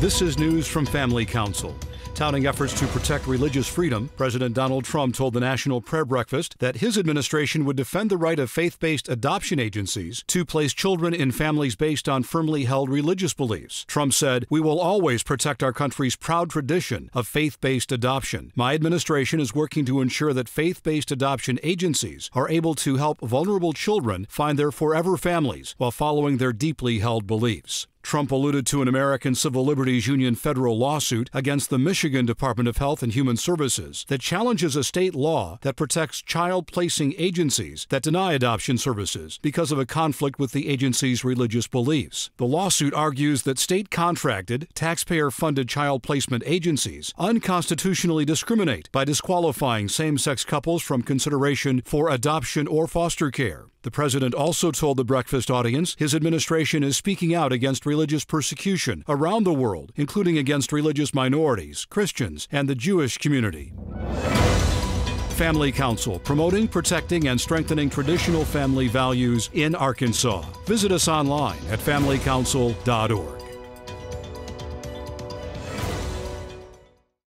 This is news from Family Council. Touting efforts to protect religious freedom, President Donald Trump told the National Prayer Breakfast that his administration would defend the right of faith based adoption agencies to place children in families based on firmly held religious beliefs. Trump said, We will always protect our country's proud tradition of faith based adoption. My administration is working to ensure that faith based adoption agencies are able to help vulnerable children find their forever families while following their deeply held beliefs. Trump alluded to an American Civil Liberties Union federal lawsuit against the Michigan Department of Health and Human Services that challenges a state law that protects child placing agencies that deny adoption services because of a conflict with the agency's religious beliefs. The lawsuit argues that state contracted, taxpayer funded child placement agencies unconstitutionally discriminate by disqualifying same sex couples from consideration for adoption or foster care. The president also told the breakfast audience his administration is speaking out against religious persecution around the world, including against religious minorities, Christians, and the Jewish community. Family Council, promoting, protecting, and strengthening traditional family values in Arkansas. Visit us online at familycouncil.org.